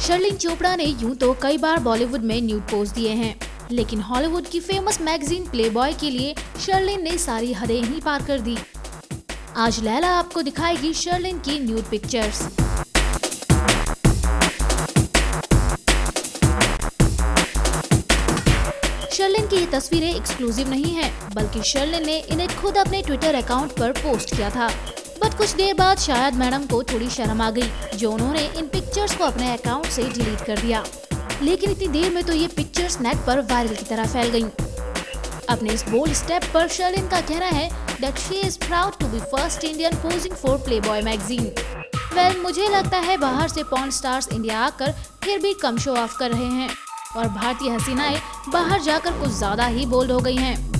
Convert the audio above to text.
शर्लिन चोपड़ा ने यूँ तो कई बार बॉलीवुड में न्यूड पोज दिए हैं, लेकिन हॉलीवुड की फ़ेमस मैगजीन प्लेबॉय के लिए शर्लिन ने सारी हदें ही पार कर दी। आज लैला आपको दिखाएगी शर्लिन की न्यूड पिक्चर्स शर्लिन की ये तस्वीरें एक्सक्लूसिव नहीं है, बल्कि शर्लिन ने इन्हें खुद अपने ट्विटर अकाउंट पर पोस्ट किया था। बट कुछ देर बाद शायद मैडम को थोड़ी शर्म आ गई, जो उन्होंने इन पिक्चर्स को अपने अकाउंट से डिलीट कर दिया। लेकिन इतनी देर में तो ये पिक्चर्स नेट पर वायरल की तरह फैल गईं। अपने इस बोल्ड स्टेप पर शर्लिन का कहना है that she is proud to be first Indian posing for Playboy magazine well मुझे लगता है बाहर से पॉन स्टार्स इंडिया आकर फिर भी कम शो ऑफ़ कर रहे हैं, और भारतीय हसीनाएँ बाहर जाकर कुछ ज़्यादा ही बोल्ड हो गई हैं।